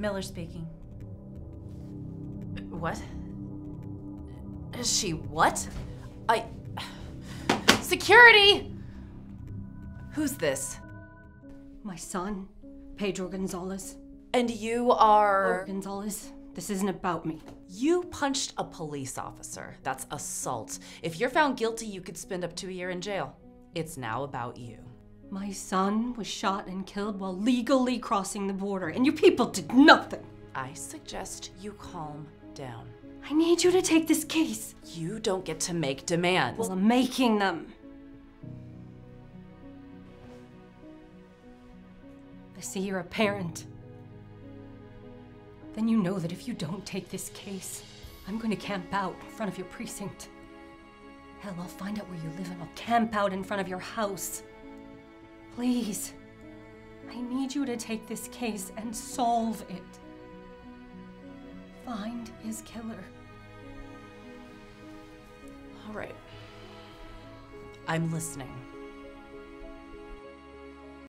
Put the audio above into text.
Miller speaking. What? She what? I. Security! Who's this? My son, Pedro Gonzalez. And you are. Oh, Gonzalez, this isn't about me. You punched a police officer. That's assault. If you're found guilty, you could spend up to a year in jail. It's now about you. My son was shot and killed while legally crossing the border, and you people did nothing. I suggest you calm down. I need you to take this case. You don't get to make demands. Well, I'm making them. I see you're a parent. Then you know that if you don't take this case, I'm going to camp out in front of your precinct. Hell, I'll find out where you live and I'll camp out in front of your house. Please, I need you to take this case and solve it. Find his killer. All right. I'm listening.